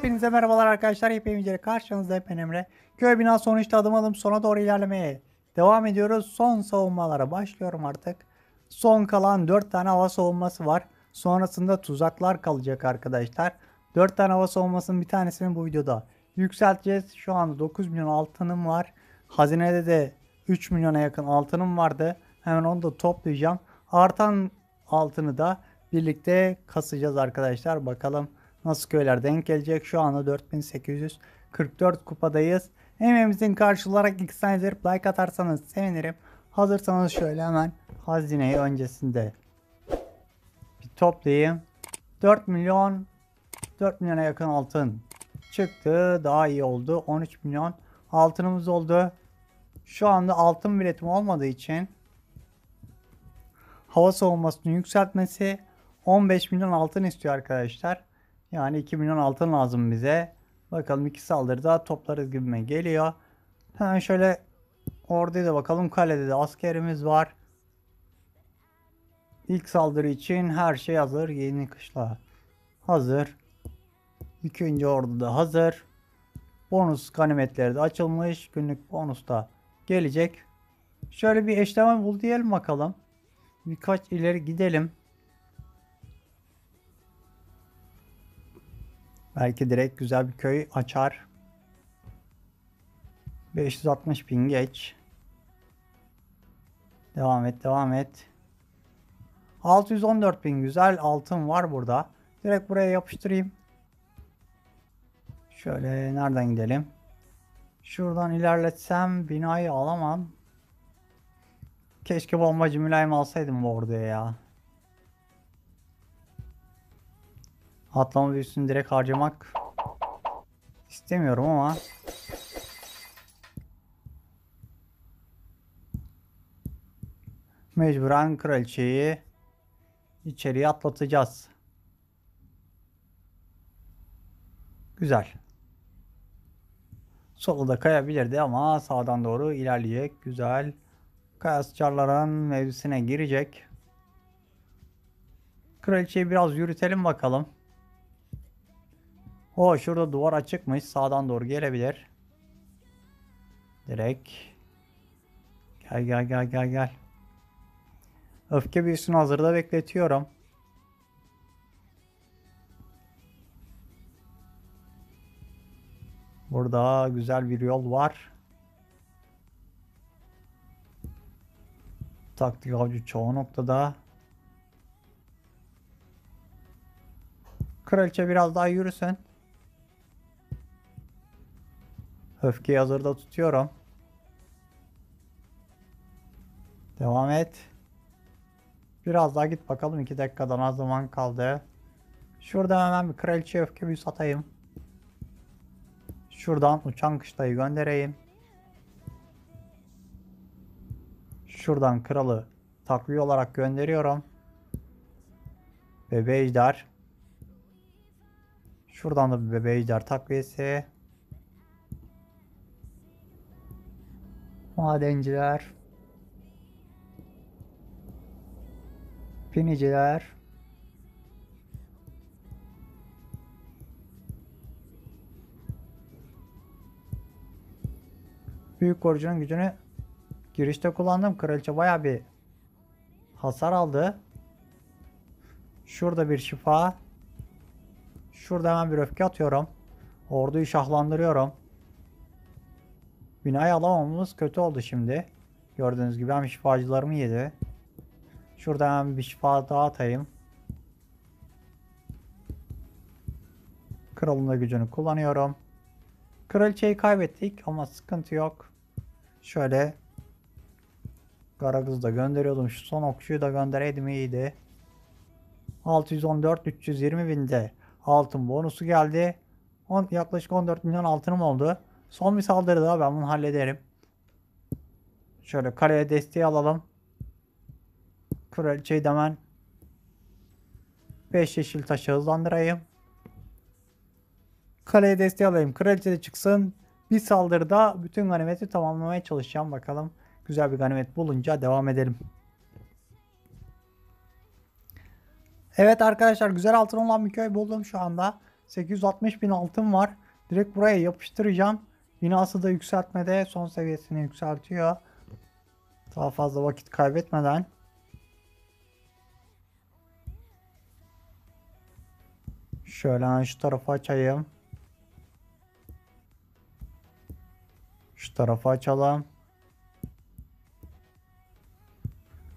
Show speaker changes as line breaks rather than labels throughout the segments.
Hepinize merhabalar arkadaşlar. Hepinize karşınızda ben Emre. Köy binası sonuçta adım adım sona doğru ilerlemeye devam ediyoruz. Son savunmalara başlıyorum artık. Son kalan 4 tane hava savunması var. Sonrasında tuzaklar kalacak arkadaşlar. 4 tane hava savunmasının bir tanesini bu videoda yükselteceğiz. Şu anda 9 milyon altınım var. Hazinede de 3 milyona yakın altınım vardı. Hemen onu da toplayacağım. Artan altını da birlikte kasacağız arkadaşlar. Bakalım nasıl köyler denk gelecek. Şu anda 4844 kupadayız. Emeğimizin karşılığı olarak iki tane izleyip like atarsanız sevinirim. Hazırsanız şöyle hemen hazineyi öncesinde bir toplayayım. 4 milyon 4 milyona yakın altın çıktı. Daha iyi oldu. 13 milyon altınımız oldu. Şu anda altın biletim olmadığı için hava savunmasını yükseltmesi 15 milyon altın istiyor arkadaşlar. Yani 2 milyon altın lazım bize. Bakalım iki saldırıda toplarız gibime geliyor. Hemen şöyle orada da bakalım. Kalede de askerimiz var. İlk saldırı için her şey hazır. Yeni kışla hazır. İkinci ordu da hazır. Bonus ganimetleri de açılmış. Günlük bonus da gelecek. Şöyle bir eşleme bul diyelim bakalım. Birkaç ileri gidelim. Belki direkt güzel bir köy açar. 560 bin geç. Devam et, devam et. 614 bin güzel altın var burada. Direkt buraya yapıştırayım. Şöyle nereden gidelim? Şuradan ilerletsem binayı alamam. Keşke bombacı mülayim alsaydım bu orduya ya. Atlama büyüsünü direkt harcamak istemiyorum ama mecburen kraliçeyi içeriye atlatacağız. Güzel. Solda kayabilirdi ama sağdan doğru ilerleyecek. Güzel. Kaya sıçarların mevzisine girecek. Kraliçeyi biraz yürütelim bakalım. O şurada duvar açıkmış. Sağdan doğru gelebilir. Direkt. Gel gel gel gel gel. Öfke büyüsünü hazırda bekletiyorum. Burada güzel bir yol var. Taktik avcı çoğu noktada. Kraliçe biraz daha yürüsün. Öfkeyi hazırda tutuyorum. Devam et. Biraz daha git bakalım. 2 dakikadan az zaman kaldı. Şurada hemen bir kraliçe öfke büyüsü atayım. Şuradan uçan kışlayı göndereyim. Şuradan kralı takviye olarak gönderiyorum. Bebe ejder. Şuradan da bir bebe ejder takviyesi. Madenciler. Piniciler. Büyük korucunun gücünü girişte kullandım. Kraliçe baya bir hasar aldı. Şurada bir şifa. Şurada hemen bir öfke atıyorum. Orduyu şahlandırıyorum. Binayı alamamamız kötü oldu şimdi. Gördüğünüz gibi hem şifacılarımı yedi. Şurada hemen bir şifa daha atayım. Kralın da gücünü kullanıyorum. Kraliçeyi kaybettik ama sıkıntı yok. Şöyle Karagız da gönderiyordum. Şu son okçuyu da göndereydim iyiydi. 614 320 binde altın bonusu geldi. On, yaklaşık 14 milyon altınım oldu. Son bir saldırı daha ben bunu hallederim. Şöyle kaleye desteği alalım. Kraliçeyi de hemen 5 yeşil taşı hızlandırayım. Kaleye desteği alayım. Kraliçe de çıksın. Bir saldırıda bütün ganimeti tamamlamaya çalışacağım. Bakalım güzel bir ganimet bulunca devam edelim. Evet arkadaşlar güzel altın olan bir köy buldum şu anda. 860 bin altın var. Direkt buraya yapıştıracağım. Binası da yükseltmede son seviyesini yükseltiyor. Daha fazla vakit kaybetmeden. Şöyle şu tarafa açayım. Şu tarafa açalım.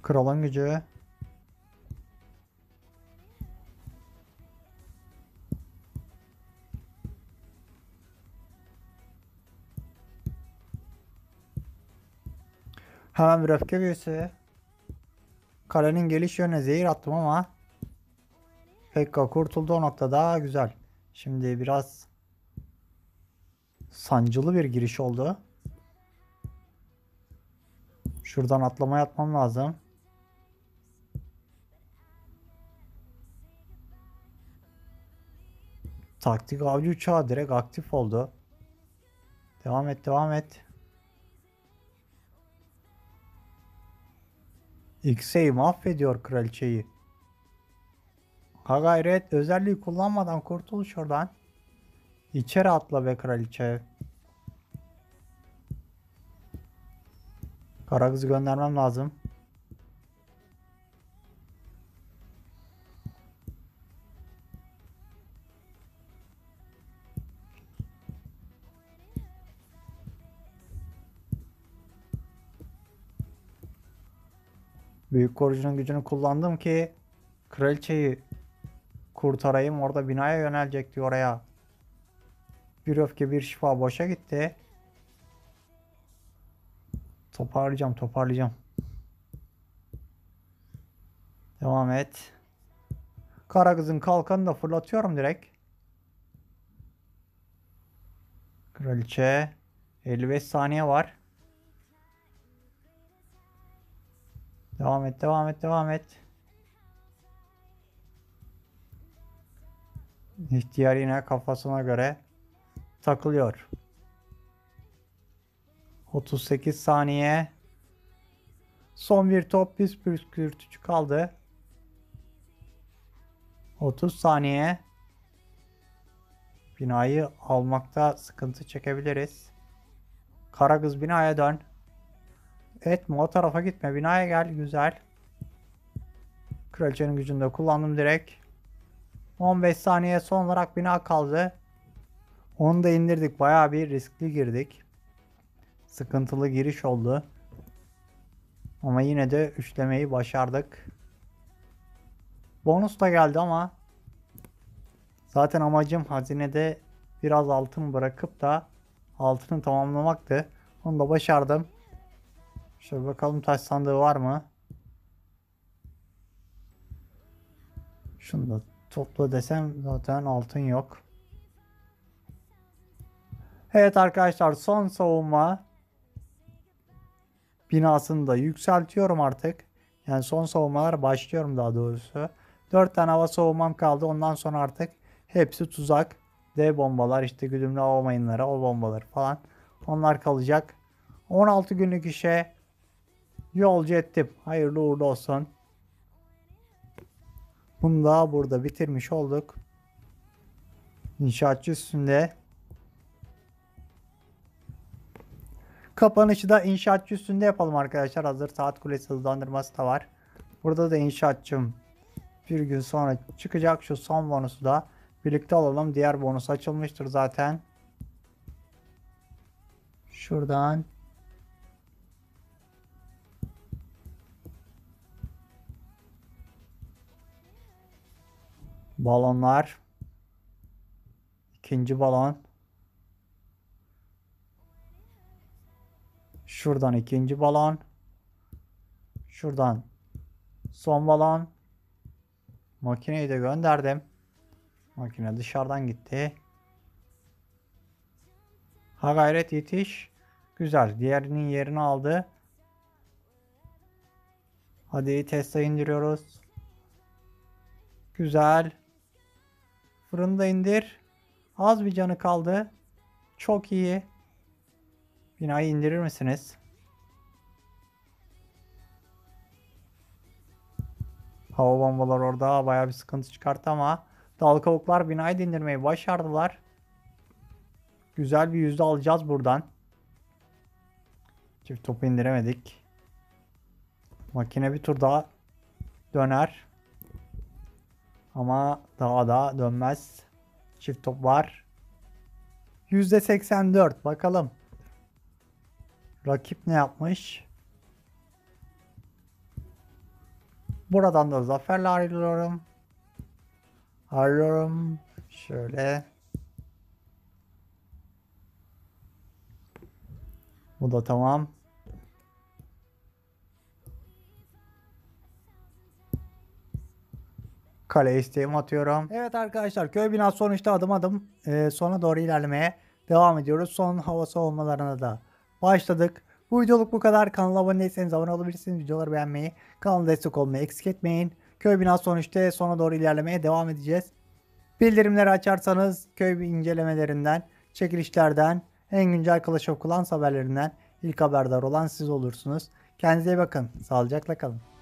Kralın gücü. Hemen bir öfke büyüsü. Kalenin geliş yönüne zehir attım ama Pekka kurtuldu o noktada güzel. Şimdi biraz sancılı bir giriş oldu. Şuradan atlama yapmam lazım. Taktik avcı uçağı direkt aktif oldu. Devam et devam et. X'eyi mahvediyor kraliçeyi. Ha özelliği kullanmadan kurtul şuradan. İçeri atla be kraliçe. Kara göndermem lazım. Büyük korucunun gücünü kullandım ki kraliçeyi kurtarayım. Orada binaya yönelecekti oraya. Bir öfke bir şifa boşa gitti. Toparlayacağım toparlayacağım. Devam et. Kara kızın kalkanını da fırlatıyorum direkt. Kraliçe. 55 saniye var. Devam et, devam et, devam et. İhtiyar yine kafasına göre takılıyor. 38 saniye. Son bir top biz püskürtücü kaldı. 30 saniye. Binayı almakta sıkıntı çekebiliriz. Karagız binaya dön. Etme o tarafa gitme. Binaya gel. Güzel. Kraliçenin gücünü de kullandım direkt. 15 saniye son olarak bina kaldı. Onu da indirdik. Bayağı bir riskli girdik. Sıkıntılı giriş oldu. Ama yine de üçlemeyi başardık. Bonus da geldi ama zaten amacım hazinede biraz altın bırakıp da altını tamamlamaktı. Onu da başardım. Şöyle bakalım taş sandığı var mı? Şunu da topla desem zaten altın yok. Evet arkadaşlar son savunma binasını da yükseltiyorum artık. Yani son savunmalar başlıyorum daha doğrusu. 4 tane hava savunmam kaldı. Ondan sonra artık hepsi tuzak. D bombalar işte güdümlü hava mayınları o bombaları falan. Onlar kalacak. 16 günlük işe yolcu ettim. Hayırlı uğurlu olsun. Bunu da burada bitirmiş olduk. İnşaatçı üstünde. Kapanışı da inşaatçı üstünde yapalım arkadaşlar. Hazır saat kulesi hızlandırması da var. Burada da inşaatçım bir gün sonra çıkacak. Şu son bonusu da birlikte alalım. Diğer bonus açılmıştır zaten. Şuradan balonlar. İkinci balon. Şuradan ikinci balon. Şuradan son balon. Makineyi de gönderdim. Makine dışarıdan gitti. Ha gayret yetiş. Güzel diğerinin yerini aldı. Hadi Tesla indiriyoruz. Güzel Fırında indir. Az bir canı kaldı. Çok iyi. Binayı indirir misiniz? Hava bombalar orada bayağı bir sıkıntı çıkarttı ama Dal kavuklar binayı dindirmeyi başardılar. Güzel bir yüzde alacağız buradan. Çift topu indiremedik. Makine bir tur daha döner. Ama daha da dönmez. Çift top var. %84 bakalım. Rakip ne yapmış? Buradan da zaferle ayrılıyorum. Ayrılıyorum. Şöyle. Bu da tamam. Kale isteğimi atıyorum. Evet arkadaşlar köy binası sonuçta adım adım e, sona doğru ilerlemeye devam ediyoruz. Son hava savunmalarına da başladık. Bu videoluk bu kadar. Kanala abone değilseniz abone olabilirsiniz. Videoları beğenmeyi, kanala destek olmayı eksik etmeyin. Köy binası sonuçta sona doğru ilerlemeye devam edeceğiz. Bildirimleri açarsanız köy incelemelerinden, çekilişlerden, en güncel Clash of Clans haberlerinden ilk haberdar olan siz olursunuz. Kendinize iyi bakın. Sağlıcakla kalın.